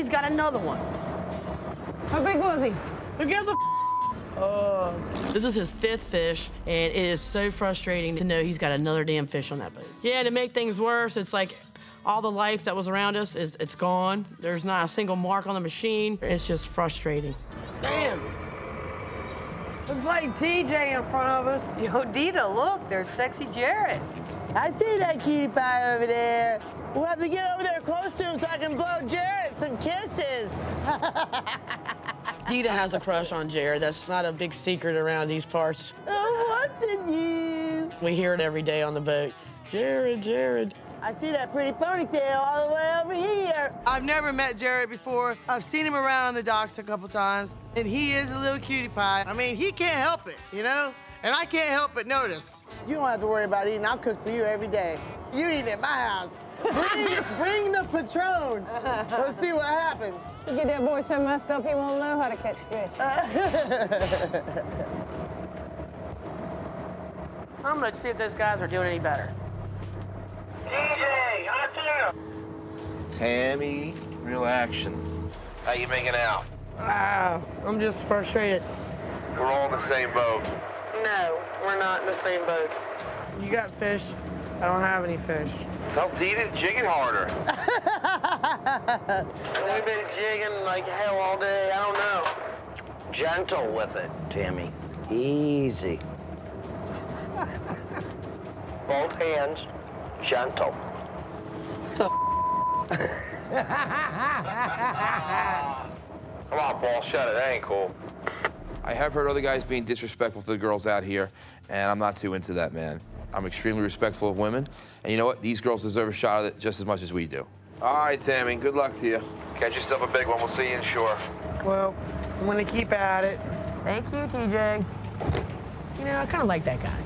he's got another one. How big was he? Look at the Oh. This is his fifth fish, and it is so frustrating to know he's got another damn fish on that boat. Yeah, to make things worse, it's like all the life that was around us is it's gone. There's not a single mark on the machine. It's just frustrating. Damn. Looks like TJ in front of us. Yo, Dita, look, there's sexy Jared. I see that cutie pie over there. We'll have to get over there close to him so I can blow Jared some kisses. Dita has a crush on Jared. That's not a big secret around these parts. Oh, I'm watching you. We hear it every day on the boat. Jared, Jared. I see that pretty ponytail all the way over here. I've never met Jared before. I've seen him around on the docks a couple times, and he is a little cutie pie. I mean, he can't help it, you know? And I can't help but notice. You don't have to worry about eating. I'll cook for you every day. You eat at my house. Bring, bring the Patron. Let's see what happens. You get that boy so messed up he won't know how to catch fish. I'm gonna see if those guys are doing any better. TJ, out there. Tammy, Reel Action. How you making out? Ah, I'm just frustrated. We're all in the same boat. No, we're not in the same boat. You got fish. I don't have any fish. Tell Dita to jig it harder. We've been jigging like hell all day. I don't know. Gentle with it, Tammy. Easy. Both hands, gentle. What the Come on, Paul, shut it. That ain't cool. I have heard other guys being disrespectful to the girls out here, and I'm not too into that, man. I'm extremely respectful of women, and you know what? These girls deserve a shot at it just as much as we do. All right, Tammy, good luck to you. Catch yourself a big one. We'll see you in shore. Well, I'm gonna keep at it. Thank you, TJ. You know, I kind of like that guy.